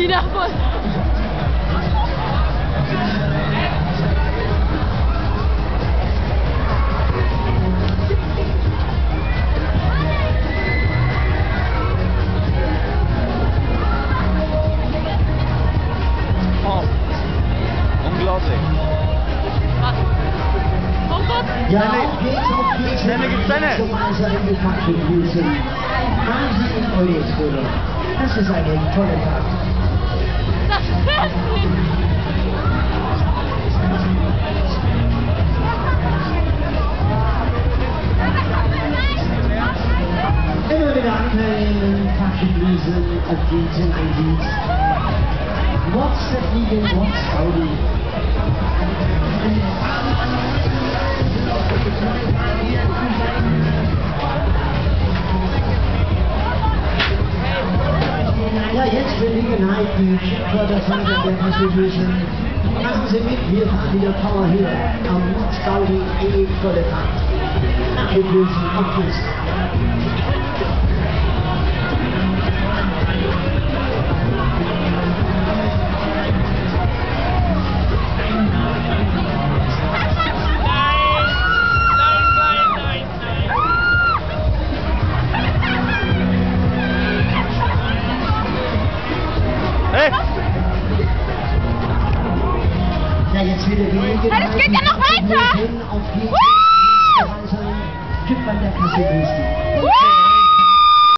wieder voll. Oh. Unglaublich. auf die Schnelle gibt's. Zum Einzelnen gepackt begrüßen. Wahnsinn, Das ist eine tolle Tat. Anmelden, Taschenlösen auf Dienst in Eindienst. What's the Fliegen, what's Audi? Ja, jetzt Gelegenheit, die Förderfahrer der Taschenlösen. Machen Sie mit, wir fahren wieder Power hier am Staudi E Förderfahrt. Taschenlösen, auf geht's. Das geht ja noch weiter. Woo!